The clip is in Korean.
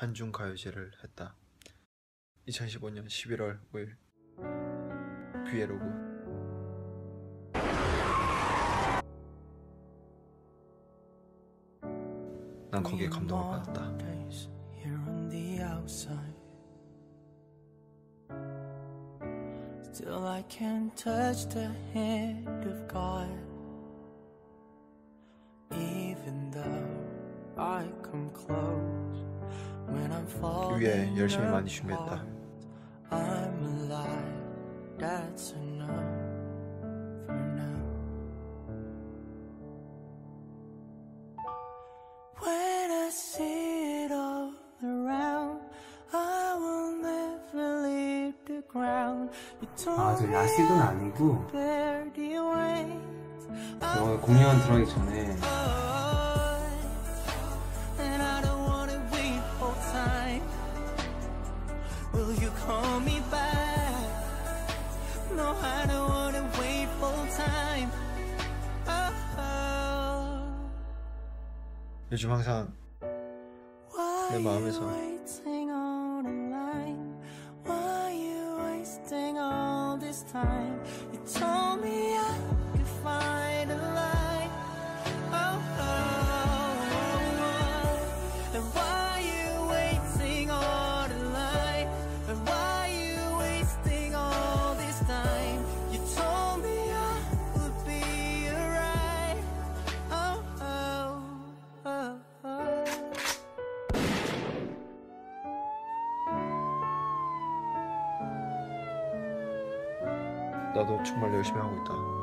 한중 가요제를 했다. 2015년 11월 5일 브이로그 난 거기에 감동을 받았다. Here on the outside. Still, I can't touch the hand of God. Even though I come close when I'm falling. 위에 열심히 많이 준비했다. apart, I'm alive. That's enough for now. When I see it all around, I will never leave the ground. You told 아, 저 me 야식은 아니고 저 공연 들어가기 전에 요즘 항상 내 마음에서 나도 정말 열심히 하고 있다.